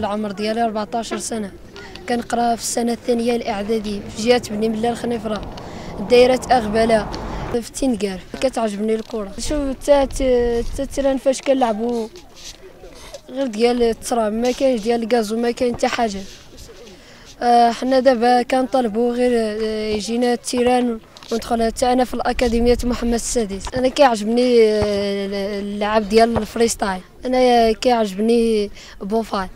العمر ديالي 14 سنة. كنقرا في السنة الثانية الاعدادي في جهه بني ملال خنيفرة دايرة أغبلة. في تينكار كتعجبني الكرة. شوف حتى terrain فاش كنلعبوا غير ديال التراب ما كاينش ديال ال gazon وما كاين حتى حاجة. آه، حنا دابا كنطالبوا غير آه، يجينا ال terrain. وندخل حتى أنا في الأكاديمية محمد السادس. أنا كيعجبني آه، اللعب ديال ال freestyle. أنا كيعجبني بوفال.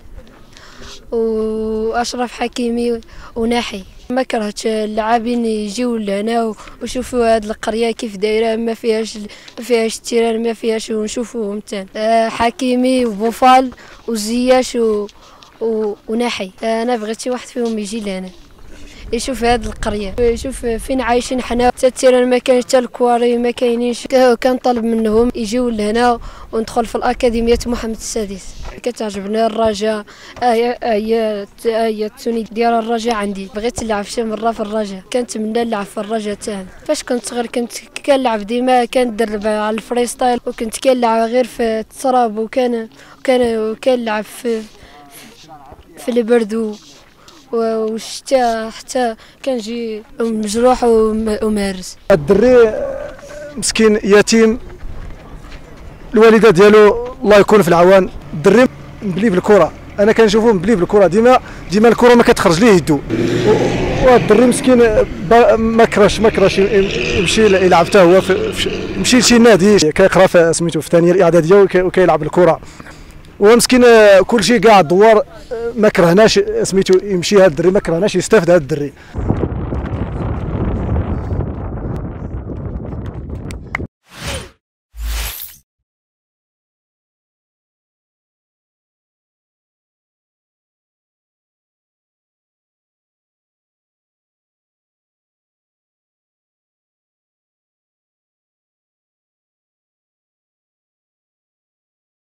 وأشرف حكيمي أوناحي. ما كرهتش اللاعبين يجيو لهنا وشوفوا هاد القرية كيف دايرة ما فيهاش ما فيهاش ال terrain ما فيهاش ونشوفوهم تان حكيمي وبوفال وزياش و أوناحي. أنا بغيت شي واحد فيهم يجي لهنا. يشوف هاد القرية. يشوف فين عايشين حنا. حتى ال terrain ما كاينش حتى الكواري ما كاينينش. كنطلب منهم يجيو لهنا وندخل في الأكاديمية محمد السادس. كتعجبني الرجاء. هي هي هي ال tenue ديال الرجاء عندي. بغيت نلعب شي مرة في الرجاء. كنتمنى نلعب في الرجاء تاعنا فاش كنت صغير كنت كنلعب ديما كندرب على ال freestyle وكنت كنلعب غير في التراب. وكان وكان وكنلعب في في البرد والشتاء حتى كنجي مجروح ومارس. الدري مسكين يتيم الوالدة ديالو الله يكون في العوان. الدري مبلي بالكره أنا كنشوفو مبلي بالكره ديما ديما الكرة ما كتخرج ليه يدو. والدري مسكين ما كراش ما كراش يمشي يلعب حتى هو يمشي لشي نادي. كيقرأ سميتو في الثانية الإعدادية وكيلعب الكرة. ومسكين آه، كل شيء كاع الدوار آه، ما كرهناش آه، سميتو يمشي هذا الدري ما كرهناش يستافد هذا الدري.